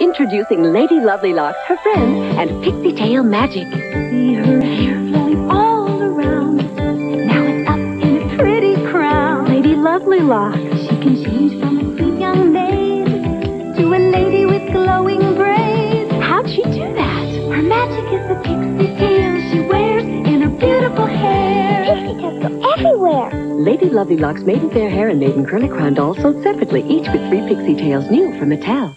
Introducing Lady Lovely Locks, her friends, and Pixie Tail Magic. See her hair flowing all around. Now it's up in a pretty crown. Lady Lovely Locks. She can change from a sweet young maid to a lady with glowing braids. How'd she do that? Her magic is the pixie tail she wears in her beautiful hair. Pixie tails go everywhere. Lady Lovely Locks Maiden Fair Hair and Maiden Curly Crown dolls sold separately, each with three pixie tails new from Mattel.